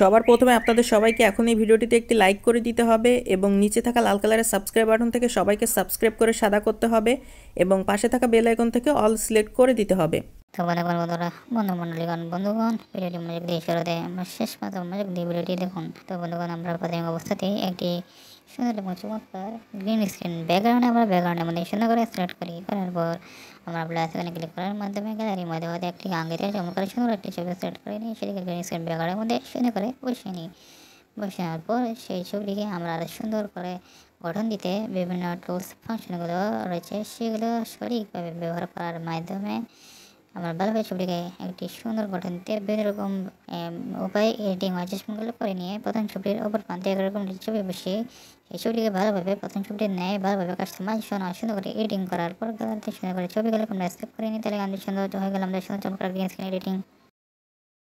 সবার প্রথমে আপনাদের সবাইকে এখন এই ভিডিওটিতে একটি লাইক করে দিতে হবে এবং নিচে থাকা লাল কালারের সাবস্ক্রাইব বাটন থেকে সবাইকে সাবস্ক্রাইব করে সাদা করতে হবে এবং পাশে থাকা বেল আইকন থেকে অল সিলেক্ট করে দিতে হবে। দিয়ে শেষ দেখুন, তো বন্ধুগণ, আমরা অবস্থাতেই একটি সুন্দর এবং চমৎকার গ্রিন স্ক্রিন ব্যাকগ্রাউন্ডে আমরা ব্যাকগ্রাউন্ডের মধ্যে সুন্দর করে সিলেক্ট করি। করার পর আমরা প্লাস এখানে ক্লিক করার মাধ্যমে গ্যালারির মধ্যে হয়তো একটি আঙ্গিতে চমৎকার সুন্দর একটি ছবি সিলেক্ট করে নিই। সেটিকে গ্রিন স্ক্রিন ব্যাকগ্রাউন্ডের মধ্যে সুন্দর করে বসিয়ে নিই। বসে নেওয়ার পর সেই ছবিটিকে আমরা আরও সুন্দর করে গঠন দিতে বিভিন্ন টুলস ফাংশনগুলো রয়েছে, সেগুলো সঠিকভাবে ব্যবহার করার মাধ্যমে আমরা ভালোভাবে ছবিটিকে একটি সুন্দর গঠন দিতে বিভিন্ন রকম উপায় এডিটিং অ্যাডজাস্টমেন্টগুলো করে নিয়ে প্রথম ছবিটির ওপর প্রান্তে একরকম ছবি বসে এই ছবিটিকে ভালোভাবে প্রথম ছবিটির ন্যায় ভালোভাবে কাস্টমাইজ শোনা সুন্দর করে এডিটিং করার পর সুন্দর করে ছবিগুলো আমরা স্কেপ করে নিই। তাহলে আমাদের সুন্দর হয়ে গেল। আমাদের সুন্দর চমৎকার গ্রিন স্ক্রিন এডিটিং